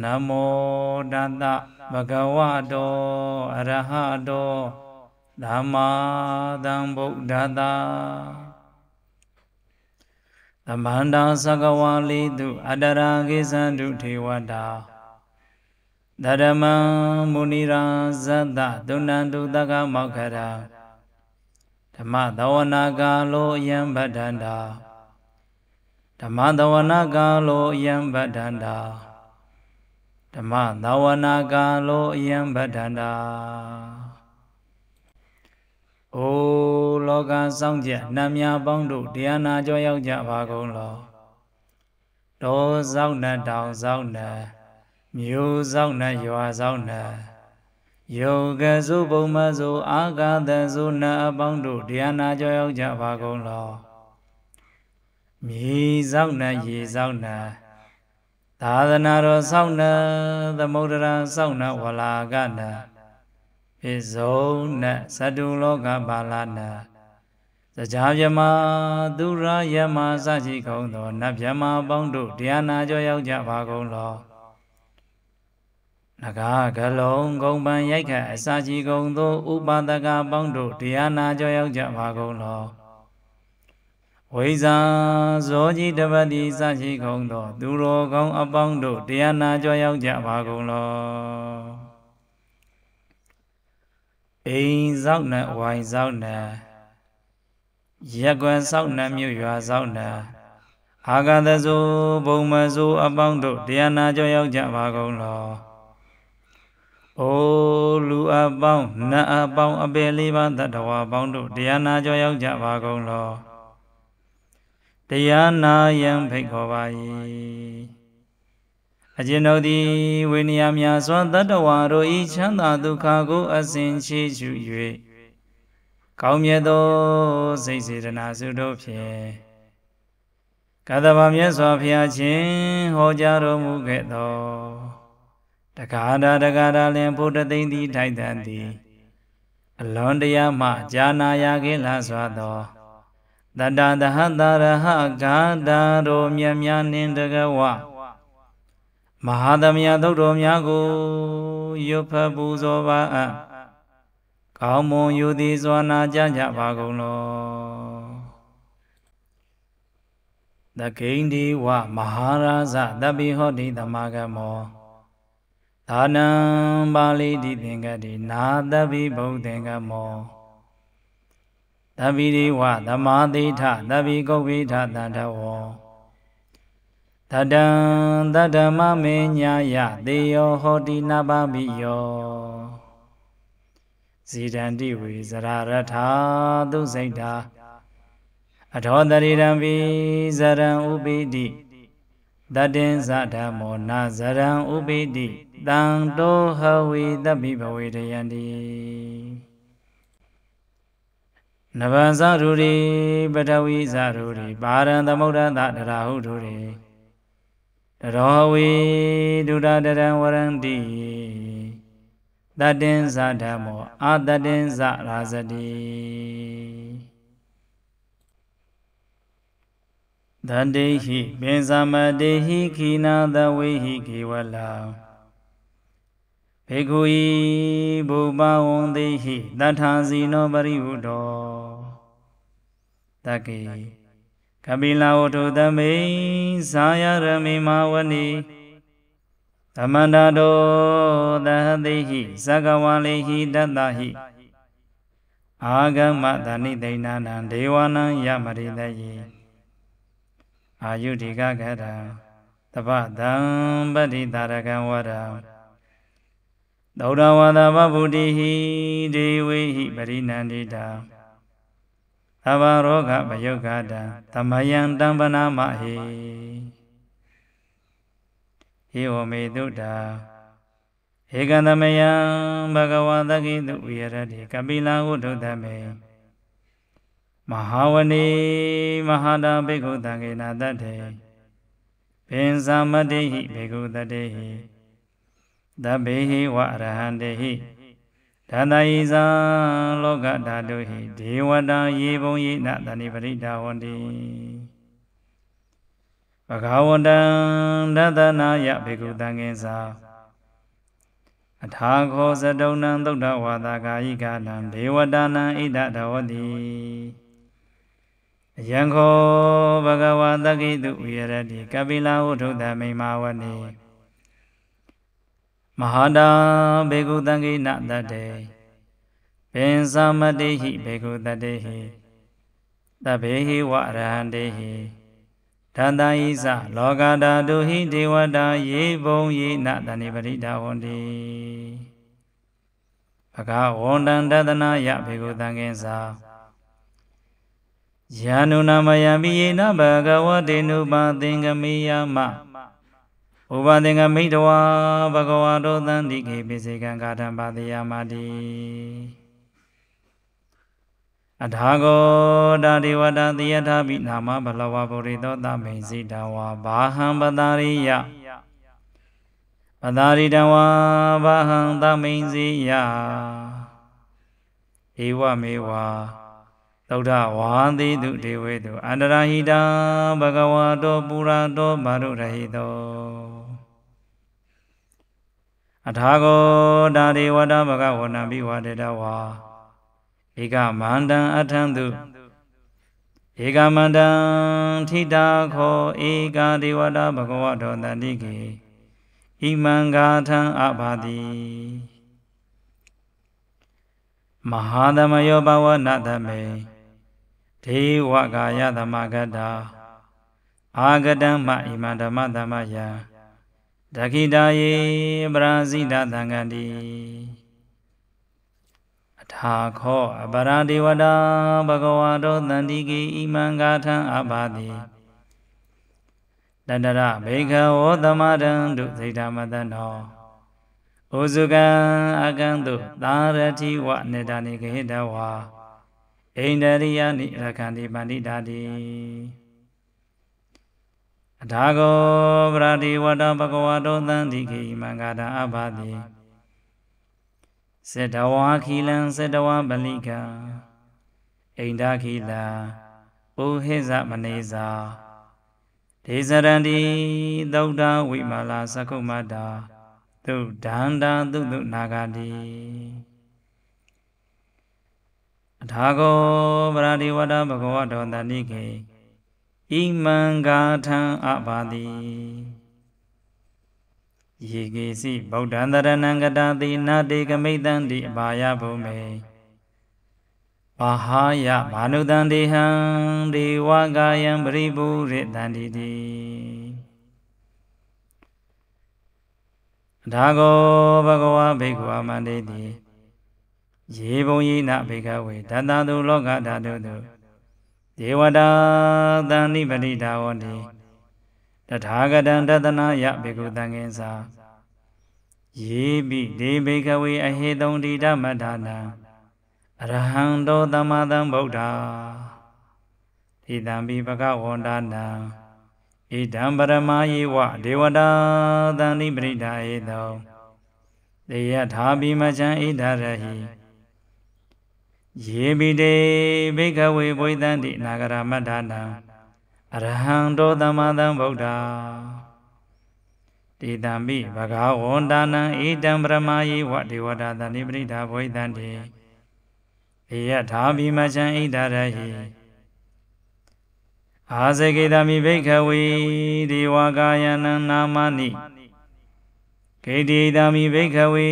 နမောတတဗဂဝတောအရဟတောဓမ္မာသံဗုဒ္ဓတာသမန္တာသကဝါလိတုအတရာကိသန္တုထေဝတာဓရမံမုနိရာဇတသုဏန္တုတကမောက္ခရာဓမ္မသဝနာကာလောယံဗဒ္ဒန္တာဓမ္မသဝနာကာလောယံဗဒ္ဒန္တာ ဓမ္မသဝနာကာလောယံဗဒ္ဒန္တာအိုလောကစောင့်ကြနတ်များပေါင်းတို့တရားနာကြောရောက်ကြပါကုန်လောဒေါစောင့်နဲ့တောင်စောင့်နဲ့မြို့စောင့်နဲ့ရွာစောင့်နဲ့ယောဂစုဘုံမစုအာဂသစုနတ်အပေါင်းတို့တရားနာကြောရောက်ကြပါကုန်လောမြေစောင့်နဲ့ရေစောင့်နဲ့ သာသနာတော်စောင့်နဲ့သမုဒ္ဒရာစောင့်နဲ့ဝလာကနဲ့ပိဇုံနဲ့သတ္တုလောကပါဠနာစကြာမြမသူရယမစရှိကုံသောနတ်မြမပေါင်းတို့တရားနာကြောရောက်ကြပါကုန်လောနဂါကလုံးဂုံပံရိုက်ခတ်အစာရှိကုံသောဥပါဒကပေါင်းတို့တရားနာကြောရောက်ကြပါကုန်လော ဝိဇာဇောကြီးတပတ်တိစရှိကုံသောသူတော်ကောင်းအပေါင်းတို့တရားနာကြောရောက်ကြပါကုန်လောအိမ်ဆောက်နဲ့ဝိုင်ဆောက်နဲ့ရက်ွယ်ဆောက်နဲ့မြို့ရွာဆောက်နဲ့အာဂတဇုဘုံမဇုအပေါင်းတို့တရားနာကြောရောက်ကြပါကုန်လောအိုလူအပေါင်းနတ်အပေါင်းအပေလေးပါးတတဝါပေါင်းတို့တရားနာကြောရောက်ကြပါကုန်လော တရားနာယံဖိတ်ခေါ်ပါ၏အကျဉ်တို့သည်ဝိနည်းများစွာတတ္တဝါတို့ဤချမ်းသာဒုက္ခကိုအစဉ်ချေရှု၍ကောင်းမြတ်သောစိတ်စေတနာစုတို့ဖြင့်ကတ္တဗမြတ်စွာဘုရားရှင်ဟောကြားတော်မူခဲ့သောတက္ကရာတက္ကရာလင်ဘုဒ္ဓသိမ့်သည်ထိုက်တန်သည်အလွန်တရားမှဈာနာရခဲ့လားစွာသော တတ္တသဟတရဟဂါတာရောမြတ်များနှင့်တကဝမဟာသမယသုတ်တော်များကိုရွတ်ဖတ်ပူဇော်ပါအံ့ကောင်းမွန်ယူသည်စွာနာကြကြပါကုန်လောသကိန္ဒီဝမဟာရာဇတပိဟောတိသမာကမောသာနံပါဠိတိသင်္ကတိနာတပိဗုဒ္ဓင်္ကမော တပိရိဝသမာတိထတပိကုတ်ပိထတန္တဝောတတံတတမမေညာယသေယောဟောတိနဗမိယောဇီတန္တိဝေဇရရထာသုစိတ်တာအထောတရိရံပိဇရံဥပိတိတတင်ဇဓမ္မောနာဇရံဥပိတိတံတောဟဝေတပိဘဝေတယန္တိ နဗံဇရူရိပထဝီဇရူရိပါရံသမုဒ္ဒတတရာဟုတုရိတရောဝေဒုရတရံဝရန္တိတတင်္ဇဓမ္မောအာတတင်္ဇရာဇတိတတေဟိပင်သမတေဟိခိနာသဝေဟိခေဝလံဘေကုဤဘူပဝံတိဟိတထာစီနောပရိဟုတော တကေကပိလဝတုသမိဇာယရမိမဝနိသမန္တာတောသဟတိဟိသကဝါလိဟိတတဟိအာဂမသဏိသိဏနံဒေဝနံယမရိတယေအာယုတိကကရံတပတံပတိတာရကံဝရံသောဒဝါဒဘဗုတိဟိဒေဝေဟိပရိနန္တိတာ သဘာရောဂပယုတ်ကတံသမယံတံပနာမဟိဟိဝမေတုတာဧကံသမယံဘဂဝါသကိတုဝိရတိကပိလဟုဒုသမေမဟာဝနေမဟာတာဘိက္ခုတံကေနာတတေပင်သမတိဟိဘိက္ခုတတေဟိသဗ္ဗေဟိဝအရဟံတေဟိ ဓာတယိဇာလောကဓာတုဟိဒေဝတာယေဘုံယေနတဏိပရိဒါဝန္တိပဂဝန္တံဒသနာယဘေကုတံငင်္စာအထာခောသတုံနံသုဒ္ဓဝါဒကာယိကနံဒေဝတာနံဣဒတဝတိယံခောဘဂဝါတကိတုဝိရတိကပိလဝုထုတမိမာဝနေ မဟာတာဘေကုတံကိနတတေပင်သမတိဟိဘေကုတတေဟိတဘေဟိဝရဟန္တေဟိတန္တယိသလောကဓာတုဟိဒေဝတာယေဘုံယေနတဏိပရိဒါဝန္တိဘဂဝန္တံတသနာယဘေကုတံကိသာယာနုနာမယံပိယေနဘဂဝတေနုပါသင်္ကမေယမ ဥပသင်္ကမိတဝါဘဂဝါတောသန္တိကေပိစေကံကာထံပါတိယမတိအထာဂောတာဒေဝတာတိယထာပိနာမဘလဝဗုရိသောတမိန်စိတဝါဘာဟံပတာရိယပတာရိတဝါဘာဟံတမိန်စိယဧဝမေဝါသုဒ္ဓဝါတိတုဒေဝေတုအန္တရာဟိတဘဂဝါတောပုရာတောမာရုရဟိတော အထာဂောတာဒေဝတာဘဂဝနံပိဝတေတဝါဧကမန္တံအထံတုဧကမန္တံထိတာခောဧကဒေဝတာဘဂဝတောတတိကေဣမံဂါထံအဘာတိမဟာသမယောဘဝနတမေဒေဝကာယသမဂတ္တာအာဂတံမဣမံဓမ္မသမယံ ဒခိတာယေပရာဇိတသံဃတိအထာခောအပရာဒေဝတာဘဂဝါတောတန္တိကိဣမံဂါထံအဘာတိတန္တရဘေခဝောသမရံဒုသိတမတနောဩဇုကံအကံတုသာရတိဝနေတနိခေတဝါဣန္ဒရိယနိရခန္တိပန္တိတာတိ အထာကောဗရာတိဝတ္တဘဂဝါတောသန္တိခေမံဂါတာအဘာတိစေတဝါခီလံစေတဝါပလိကဣန္ဒခီလံပုဟိဇမနေသာဒေဇရန္တိသုဒ္ဓဝိမာလာသကုမတ္တာသုဒန္တာသုတုနာဂတိအထာကောဗရာတိဝတ္တဘဂဝတောတဏိကေ ဣမံဂါထံအဘာတိယေကေစီဗုဒ္ဓံတရဏံကတာတိနာတေကမိတံတိအဘာယဘုမေဘာဟာယမာနုတံဒေဟံဒေဝကာယံပရိပုရိတံတိတိဒါကောဘဂဝါဘိက္ခုအမန္တေတိယေဘုံယေနဘေကဝေတတတုလောကဓာတုတု ဒေဝတာတန်နိပတိတာဝတိတထာဂတံတတနာယဘေကုတံငင်္စာယေပိဒေဘေကဝေအဟေတုံတိဓမ္မဒါနံအရဟံတောသမ္မာသမ္ဗုဒ္ဓဣတံပိပကဝန္ဒနာဣဒံပရမယေဝဒေဝတာတန်နိပရိဒါဧတောတေယထာပိမချံဣဒရဟိ ယေပိတေဘိကဝေဘွိသန္တိနာဂရမတ္ထာနံအရဟံတောသမ္မာသမ္ဗုဒ္ဓတေတံပိဘဂဝန္တာနံဣတံပရမယေဝဒေဝတာတန်နိပရိဒါဘွိသန္တိဧယထာပိမချံဣဒရဟိအာဇေကေတမိဘိခဝေဒေဝကာယနံနာမနိကေတိတမိဘိခဝေ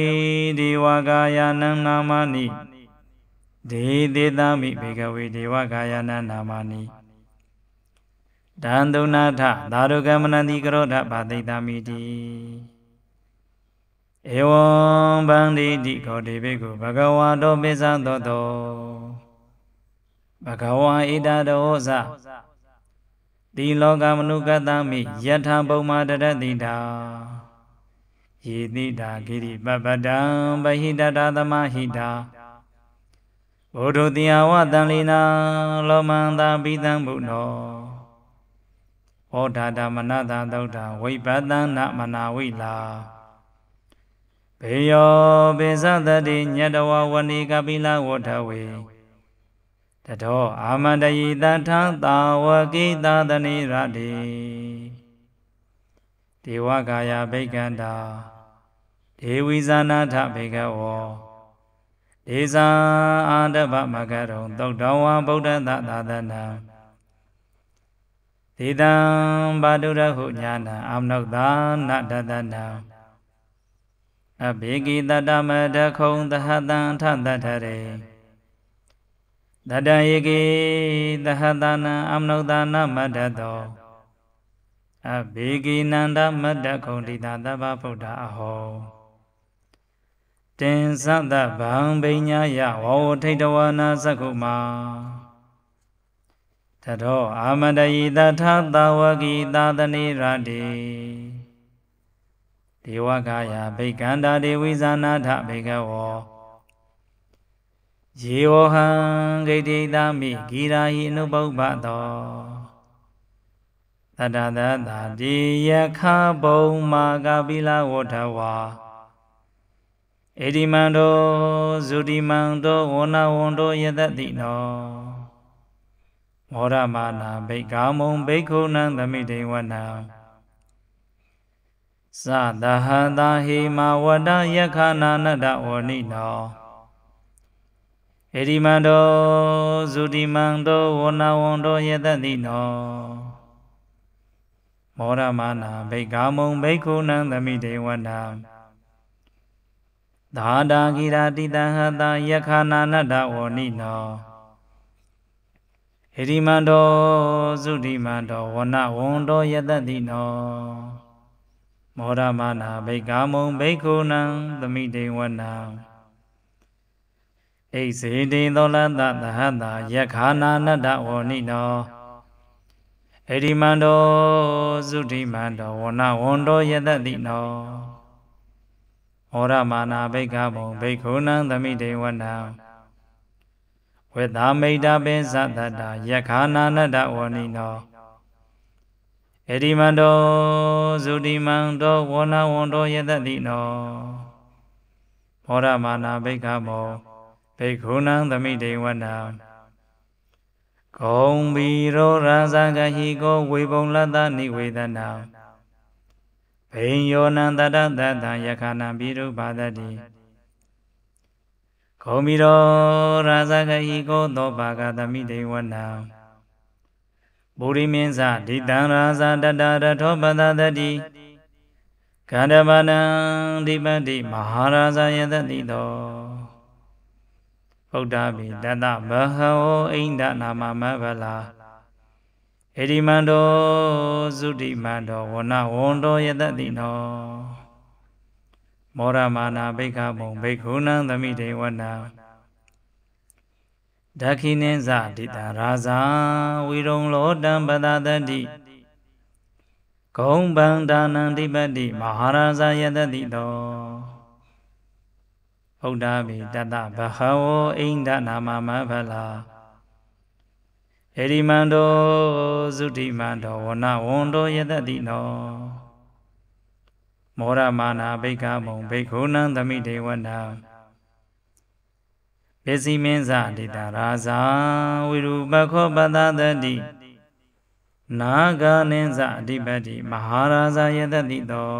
ဒေဝကာယနံနာမနိ ဒေသေတမိဘေကဝေဒေဝကာယနာနာမနိတံတုနာထသာရုကမနတိကရောဓဘာသိတမိတိဧဝံဗန္တိတိခောတိဘေကုဘဂဝါတောပိသသောတောဘဂဝါဣဒတောဇတိလောကမနုကတမိယထာဘုံမာတရတိတာယေတိတာဂိရိပပတံပဟိတတာသမဟိတာ ဘုဒ္ဓတိယဝတံလီနာလောမန္တာပိတံဘုနောဟောဒါတမနတသုဒ္ဓဝိပတံနမနာဝိလာဘေယောပိသတတိညတဝဝဏိကပိလဝထဝေတထောအာမန္တယိတထံတာဝကိတသနိရတိဒေဝကာယဘိက္ခန္တာဒေဝိဇာနာထဘေကဝော ဒေဇာအာတဗမကရုံသုတ်တော်ဝါဗုဒ္ဓသသာသနာဒေတံဘာတုရဟုညာနာအမနုဿာနတတနာအဘေကိတတမတခုံသဟတံထတထရေတတယေကိသဟတနာအမနုဿာနမတ္တတောအဘေကိနန္ဒမတ္တခုံတိတာတဗ္ဗဗုဒ္ဓအဟော တင်သတ္တဗံဘိညာယဝဝထိတဝနာသက္ကုမာတတော်အာမတယိတထသဝကိသာသနိရတိဒေဝကာယဘိကန္တာဒေဝိဇာနာထဘေကဝောယေဝဟံဂိတိတာမိဂိရာဟိအနုပုပ္ပသောတတသတတိယခဘုံမာကပိလဝထဝါ ဧဒီမန္တောဇုတိမန္တောဝနဝန္တောယတတိနောမောရမာနာဘိကာမုံဘိက္ခုနံသမိတေဝနံသသဟတာဟိမဝတ္တယခနာနတဝဏိနောဧဒီမန္တောဇုတိမန္တောဝနဝန္တောယတတိနောမောရမာနာဘိကာမုံဘိက္ခုနံသမိတေဝနာ သာတာဂိရာတိတဟတယခာနာနတဝဏိနောဟိရိမန္တောသုတိမန္တောဝနဝန္တောယတတိနောမောရမာနာဘိကာမုံဘိက္ခုနံသမိတေဝနာဣစေတေသောလတသဟတယခာနာနတဝဏိနောအရိမန္တောသုတိမန္တောဝနဝန္တောယတတိနော ဟောရမာနာဘိက္ခဘုံဘိက္ခုနံသမိတေဝနံဝေသာမိတာပင်သတ္တတာယက္ခာနာနတဝဏိနောအရိမန္တောသုတိမန္တောဝနဝန္တောယတတိနောဟောရမာနာဘိက္ခဘုံဘိက္ခုနံသမိတေဝနံဂုံဘီရောရာဇဂဟိကောဝေပုံလတ္တနိဝေဒနာ ဘိညောနံတတတတယခာနံပိရုပါဒတိဂုံဘီရောရာဇဂဟိကောသောဘာဂသမိတေဝနာဗုရိမင်းဇဒိတံရာဇတတရထောပတတတိကန္တမနံဒီပတိမဟာရာဇယတတိတောဗုဒ္ဓဘိတတဘဟဝအိန္ဒနာမမဗလာ ဧရိမန္တောသုတိမန္တောဝနဝန္တောယတတိနောမောရမာနာဘိက္ခဘုံဘိက္ခုနံသမိတေဝနာဒခိနိဇဒိတရာဇာဝိရုံလောတံပဒတတိဂုံဗန္ဒာနံတိပတိမဟာရာဇယတတိတောဗုဒ္ဓဗေတတဘဟဝောအိန္ဒနာမမဖလာ ဧရိမန္တောသုတိမန္တောဝနဝန္တောယတတိနောမောရမာနာဘိက္ခမုံဘိက္ခုနံသမိဒေဝနာပစ္စည်းမင်းဇဒေတာရာဇာဝိရူပခောပတသတိနာဂာနိဇအဓိပတိမဟာရာဇယတတိတော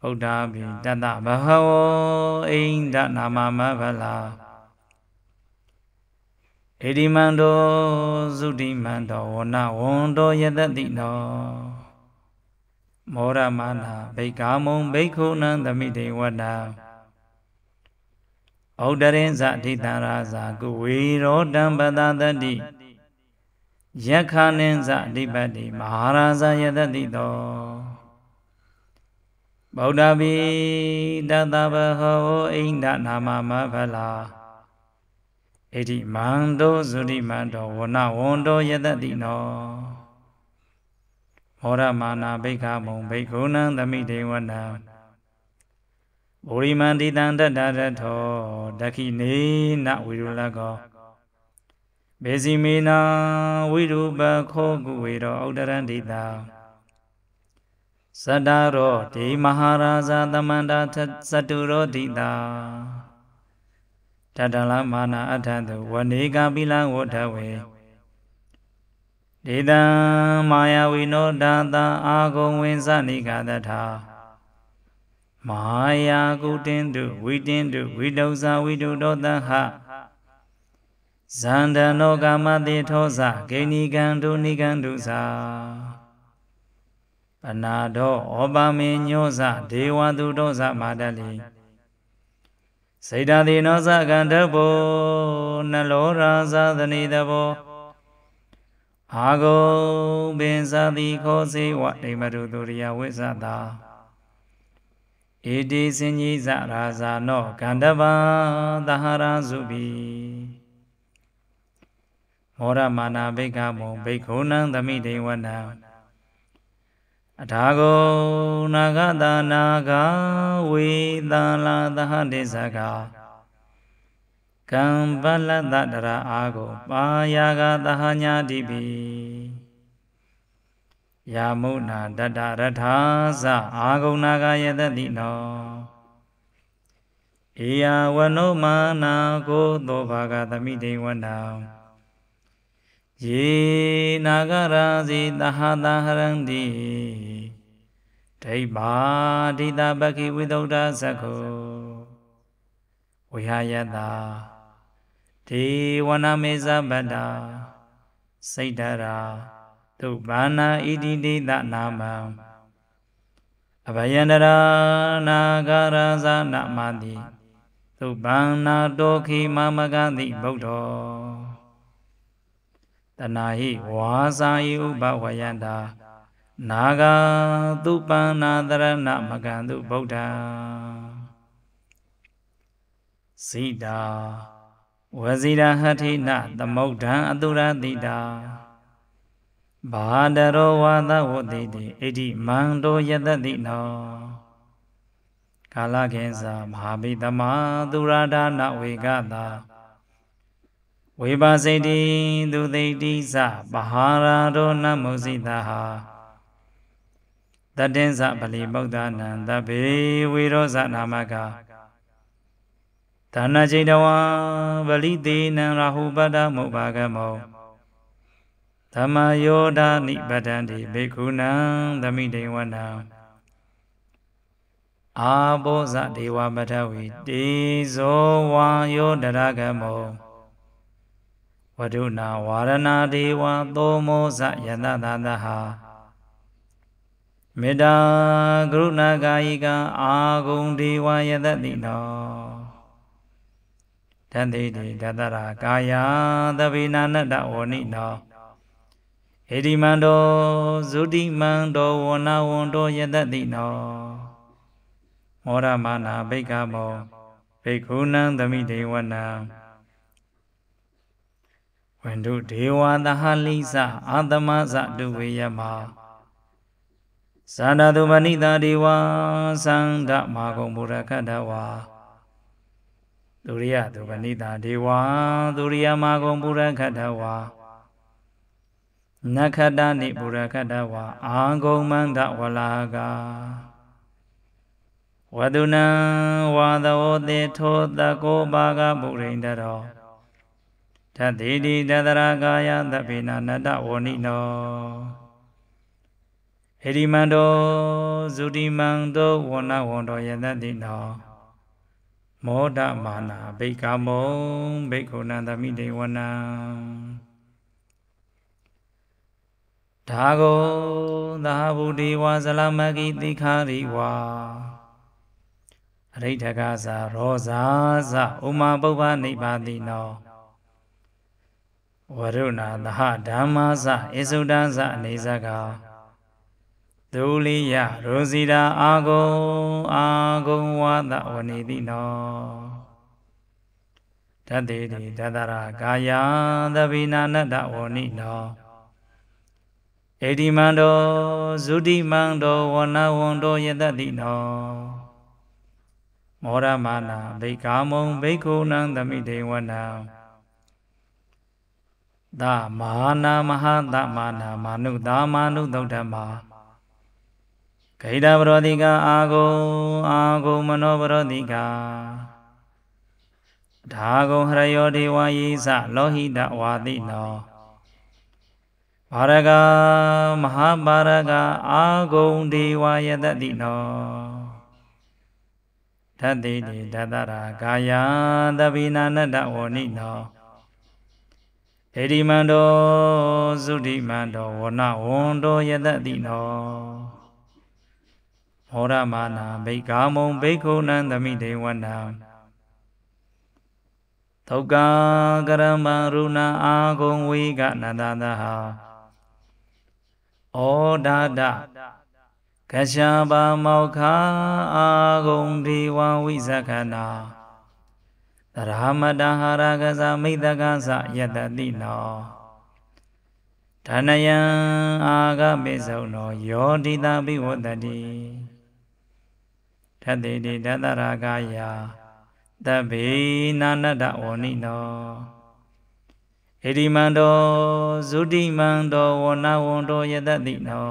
ဗုဒ္ဓဘိတတဘဟဝောအိန္ဒနာမမဗလာ ဣတိမန္တောသုတိမန္တောဝနဝန္တောယတတိနောမောရမနာဘိကာမုံဘိက္ခုနံသမိတေဝတံဩဒရင်ဇဒိတံရာဇာကုဝေရောတံပတသတိယက္ခဏင်္ဇအဓိပတိမဟာရာဇယတတိတောဗုဒ္ဓဘိတတဘဟောအိန္ဒနာမမဖလာ ဣတိမန္တောသုတိမန္တောဝနဝန္တောယတတိနောမောရမာနာဘိက္ခမုံဘိက္ခုနံသမိတေဝနံဗောရိမန္တိတံတတရထောဒခိနေနဝိရုလကောဘေစီမေနာဝိရုပခောကုဝေရောဩဒရန္တိတာသတ္တရောဒီမဟာရာဇသမန္တာသတုရောဒိတာ တတလမာနာအထံသူဝနေကပိလဝဋ္ဌဝေဒေတံမာယဝိနောဒတာအာဂုံဝင်စနိကတထာမာယာကုတင်တုဝိတင်တုဝိတုဇာဝိတုတောတဟဇန္တနောကာမတိထောဇဂိဏိကံတုနိကံတုဇာပနာဒောဩပမေညောဇဒေဝတုတောဇမာတလိ စေတတိနောဇကန္တဘောနလောရာဇသနိတဘောအာဂုံပင်ဇာတိခောစေဝဒိမတုသူရိယဝိဇ္ဇတာဣတိစင်ကြီးဇရာဇာနောကန္တဗံသဟရာစုပိမောရမာနာဘိက္ခမုံဘိက္ခုနံသမိတေဝနံ အထာဂုနာဂတာနာဂဝေသလာသဟတိဇဂကံပလတ္တတရာအာကိုပါယာကသဟညာတိပိယာမုနာတတရထာသအာဂုဏကယတတိနောဧယဝနုမာနာကိုသောဘာဂသမိတေဝနံ ယေနာဂရာဇိသဟတဟရန္တိဒိဗ္ဗာဒိတာပခိဝိသုဒ္ဓသက္ခုဝိဟာယတာဒေဝနာမေဇဗတ္တာစိတ်တရာသုဘာနာဣတိတိသနာမံအဘယန္တရာနာဂရဇာနမတိသုဘာနာတောခိမမကတိဗုဒ္ဓော တနာဟိဝါစာယဥပဝယန္တာနာဂသုပန္နာတရဏမကံတုဗုဒ္ဓံစိတာဝဇိရဟထိနသမုဋ္ဌံအတုရတိတာဘာဒရောဝါသဝတိတိဣတိမန္တောယတတိနောကာလခေဇာမဟာဘိသမသူရဒါနဝေကတာ ဝေပါစိတိသူသိတိသဗဟာရာရောနမောစိတာဟာတတ္တင်္စပလီဗုဒ္ဓနာတဘေဝေရောဇနာမကဒါနจิตဝံဗလိတေနံရာဟုပတ္တမုပ္ပါကမောဓမ္မယောဓာနိပတ္တံတိဘေကုဏံသမိတေဝနံအာဘောဇဒေဝပထဝီတေဇောဝါယောတရကမော ဝဒုနာဝါရဏဒေဝသောမောဇယတသတဟာမေတ္တာကရုဏာကာယိကအာဂုံဒေဝယတတိနောတန်တိတိတတရာကာယသဗ္ဗေနာနတဝဏိနောဧဒီမန္တောဇုတိမန္တောဝနာဝန္တောယတတိနောမောရမနာဘိက္ခမောဘိက္ခုနံသမိဒေဝနံ ဝန္တုဒေဝသဟလိစအာသမဇတုဝေယမသာနာတုမဏိတာဒေဝသန္ဓမာဂုံဘုရခတ္တဝါဒုရိယသူပဏိတာဒေဝဒုရိယမာဂုံပုရခတ္တဝါနခတ္တနိပုရခတ္တဝါအာဂုံမန္တဝလာကဝဒုနံဝါသောတေထောတကောဘာဂဗုရိန္တရော သတိတိတတရာကာယသဗ္ဗေနနတဝဏိနောဟိရိမန္တောဇုတိမန္တောဝဏဝန္တောယတတိနောမောဒမာနာဘိက္ခမုံဘိက္ခုနံသမိတေဝနံဒါဂောသာဗုဒေဝဇလမကိတိခာရိဝါအရိဋ္ဌကဇာရောဇာဇဥမာပုပ္ပနိဗ္ဗာတိနော ဝရုဏသဟဓမ္မာဇဧစုဒ္ဒဇအနေဇကာဒုလိယရောစီတာအာဂုံအာဂုံဝါဒဝနေတိနောတတေတိတတရာကာယသဗ္ဗိနာနတဝနိနောဧဒီမန္တောဇုတိမန္တောဝနဝန္တောယတတိနောမောရမာနာဘိကာမုံဘိက္ခုနံသမိတေဝနံ သမဟာနာမဟာသမနာမာနုသာမာနုသုဒ္ဓမာဂိတပရောတိကအာဂုံအာဂုံမနောပရောတိကဓာဂုံဟရယောဒေဝယေသလောဟိတဝါတိနောဘာရကမဟာပါရကအာဂုံဒေဝယတတိနောဓတ္တိတိဓတ္တရာကာယသဗ္ဗိနာနတ္တဝဏိနော ဧဒီမန္တောသုတိမန္တောဝနဝန္တောယတတိနောမောရမာနာဘိကာမုံဘိက္ခုနံသမိတေဝနံသုက္ကာကရမရုဏအာဂုံဝိကနန္တသဟာဩဒါဒကရှာပါမောခာအာဂုံဒီဝဝိဇခနာ သရမတဟာရကဇမိတကသယတတိနောဓနယံအာဂပိစုံနောယောတိတာပိဝတ္တိထတေတိတတရာဂယာတဗ္ဗေနာနတဝဏိနောဣတိမန္တောဇုတိမန္တောဝနဝန္တောယတတိနော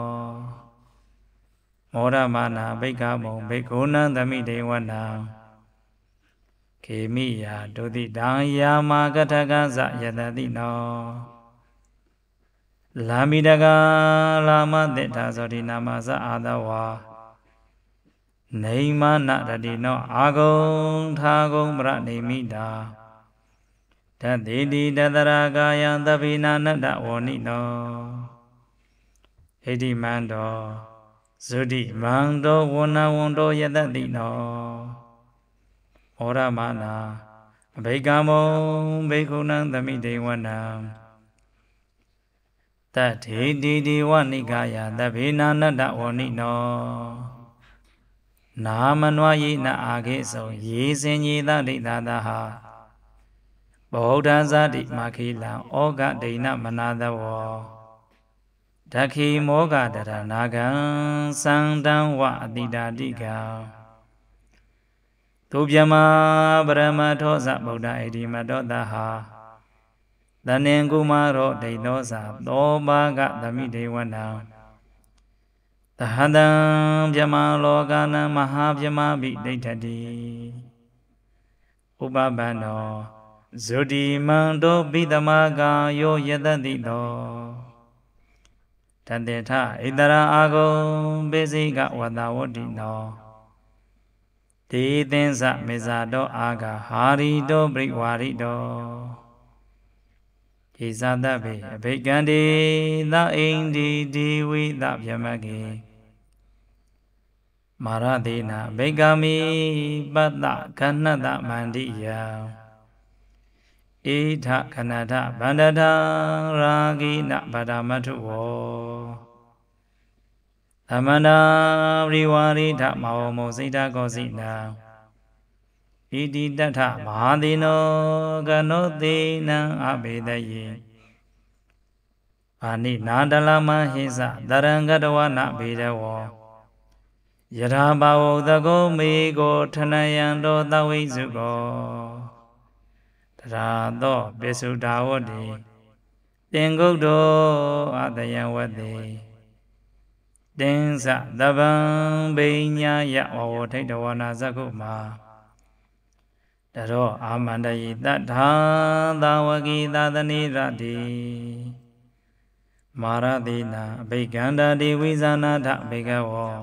မောရမာနာဘိက္ခမုံဘိက္ခုနံသမိတေဝနံ ခေမိယာဒုတိတံယာမကထကဇယတတိနောလာမိတကလာမတေထာဇောတိနာမဇအာသဝါနေမနရတိနောအာဂုံထာဂုံပရနေမိတာတတိတိတတရာကာယံသဗ္ဗိနာနတ္တဝဏိနောဣတိမန္တောဇုတိမန္တောဝဏဝန္တောယတတိနော ဩရမနာအဘိကမောဘိက္ခုနံသမိတေဝနံတထေတိတိဝနိကာယသဗ္ဗိနာနတ္တဝဏိနောနာမနွားယေနအာခေသောရေစင်ကြီးသဒိဋ္ဌာသဟာဗုဒ္ဓဇာတိမာခိလံဩဃဒိဏမနာသဝောဒခိမောဂတရနာကံသံတံဝအတိတာတိကံ သူပြမပရမထောဇဗုဒ္ဓဣတိမတောတဟာတဏင်ကုမာရောဒိသောဇာသောဘာကသမိဒေဝနံသဟတံပြမလောကနံမဟာပြမဘိဒိဋ္ဌတိဥပပန္နောဇုတိမံတောပိတမကာယောယတတိတောတတေထဣတရာအာဂုံပိစိကဝတဝတ္တိနော တေသင်္စမေဇာတောအာဂဟာရီတောပရိဝါရိတောဣဇာတဗေအဘိကံတေသအိန္ဒီဒီဝိသဗျမကေမာရသေနာဘိကမိပတ္တခဏတမန္တိယံဧထခဏထဗန္ဒထာရာဂိနဗဒမထုဝော သမန္တာပရိဝါရိထမောမောစိတ်တကောစိနာဣတိတထမဟာတိနောကနောသေနံအဘေဒယေအာနိနာတလမဟိစတရံကတဝနဘေဒဝောယထာဘာဝသကောမေကိုထနယံတောသဝိစုကောရာသောပိစုဒါဝတ္တိတင်ဂုတ်တောအတယံဝတ္တိတင်းစသဗံဘိညာယဝဝထိတ်တဝနာဇကုမာတရောအာမန္တယိတထာသာဝကိသာသနိရတိမာရတိနာအဘိကန္တာတိဝိဇာနာထဘေကဝော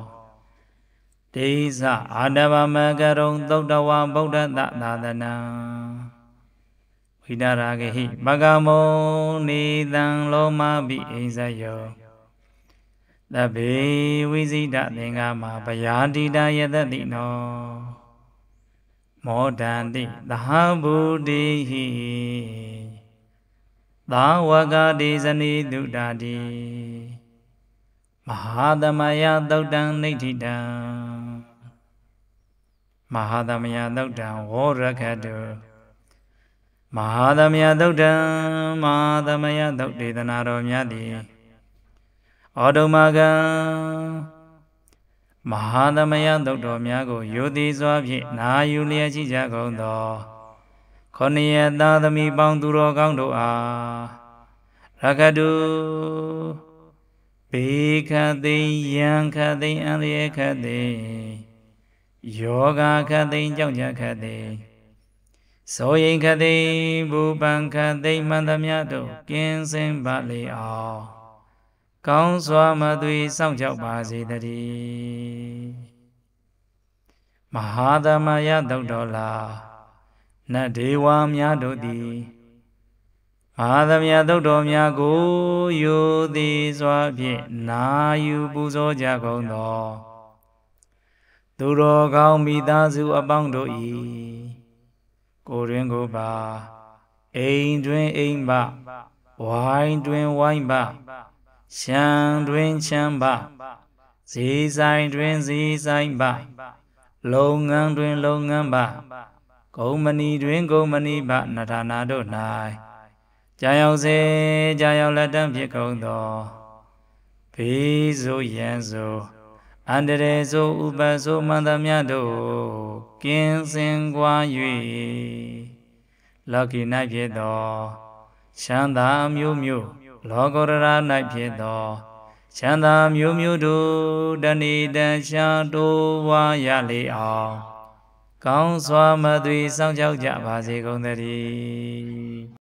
တေသအာတဗမကရုံသုတ်တဝဗုဒ္ဓတသာသနာဝိဒရာဂဟိပကမောနေတံလောမပိအိဇယော သဗ္ဗေဝိဇိတသင်္ဃမာဗယာတိတယတတိနောမောဒန္တိသဟဗုတိဟိသာဝကတိဇနိတုတာတိမဟာသမယသုတ်တံနိဋ္ဌိတံမဟာသမယသုတ်တံဝောရခတုမဟာသမယသုတ်တံမဟာသမယသုတ်ဒေသနာတော်များသည် ဩဒုမကံမဟာသမယသုတ်တော်များကိုယုတိစွာဖြင့်နာယူလျက်ရှိကြကုန်သောခொနည်းသာသမီပေါင်းသူတော်ကောင်းတို့အားရကတုဘေခသိယံခသိအန္တရခသိယောဂခသိကြောင့်ကြခသိသောယိခတိဘူပံခတိမန္တမြတို့ကင်းစင်ပါလေအောင် ကောင်းစွာမသွေစောင့်ကြောက်ပါစေတည်းမဟာသမယသုတ်တော်လာနတ်ဒေဝများတို့သည်မဟာသမယသုတ်တော်များကိုယိုသည်စွာဖြင့်နာယူပူဇော်ကြကုန်သောသူတော်ကောင်းမိသားစုအပေါင်းတို့၏ကိုတွင်ကိုပါအိမ်တွင်အိမ်ပဝိုင်းတွင်ဝိုင်းပ ရှံတွင်ချမ်းပဇီဆိုင်တွင်ဇီဆိုင်ပလုပ်ငန်းတွင်လုပ်ငန်းပကုမ္ပဏီတွင်ကုမ္ပဏီပနထာနာတို့၌ကြာရောက်စေကြာရောက်လက်တံဖြစ်ကုန်သောဘေးဆိုရန်ဆိုအန္တရေဆိုဥပဆိုမန္တမြတ်တို့ကင်းစင်ကွာ၍လောကီ၌ဖြစ်သောချမ်းသာမျိုးမျိုး လောကရဏ၌ဖြစ်သောချမ်းသာမျိုးမျိုးတို့တဏိတရှာတိုးဝါရလေအောင်ကောင်းစွာမသွေစောင့်ကြောက်ကြပါစေကုန်သတည်း